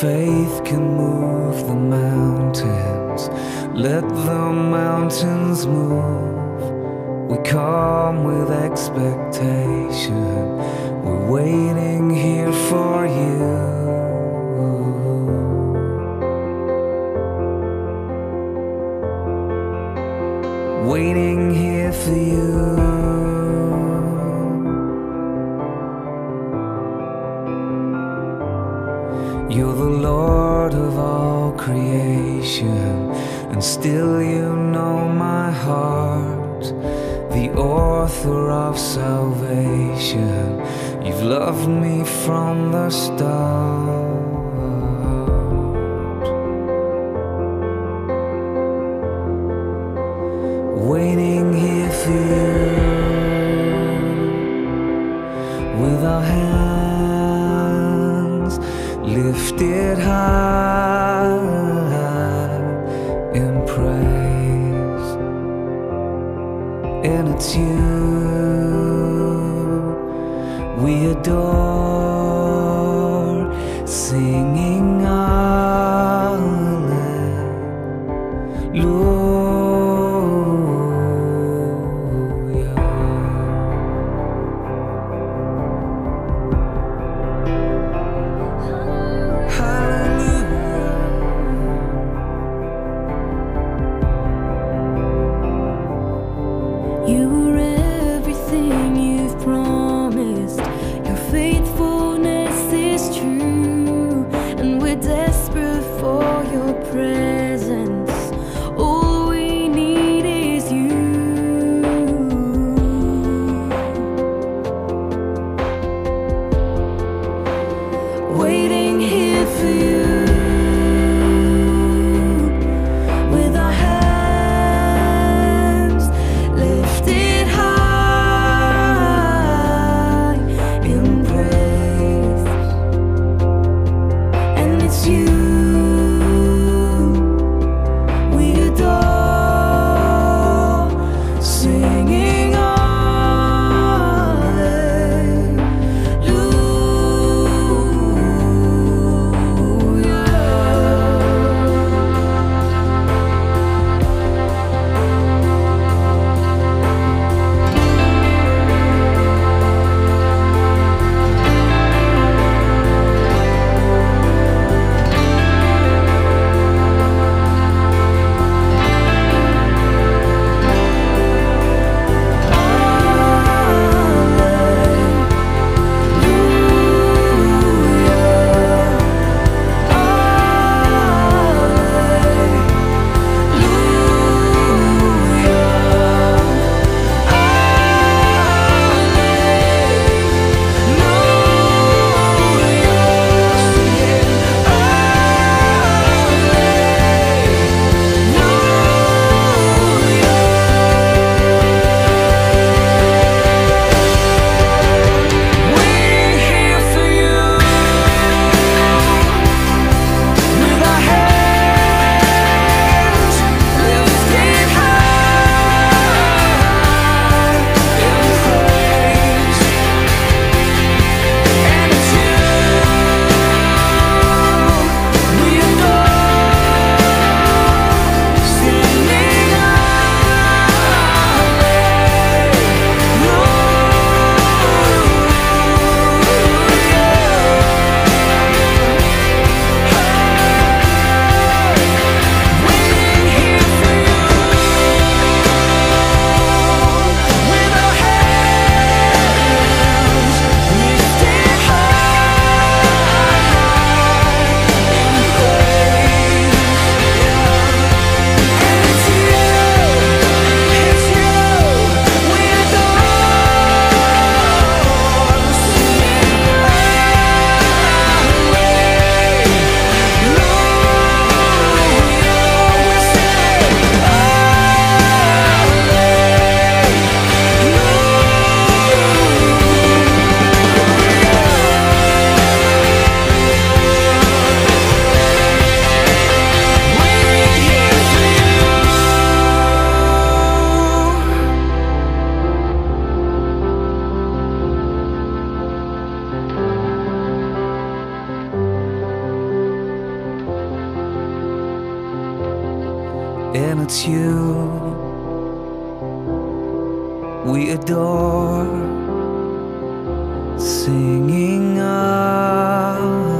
faith can move the mountains, let the mountains move. We come with expectation, we're waiting here for you. Waiting here for you. You're the Lord of all creation, and still you know my heart. The author of salvation, you've loved me from the start. Waiting here for you lifted high in praise. And it's you we adore, singing and it's you we adore singing out.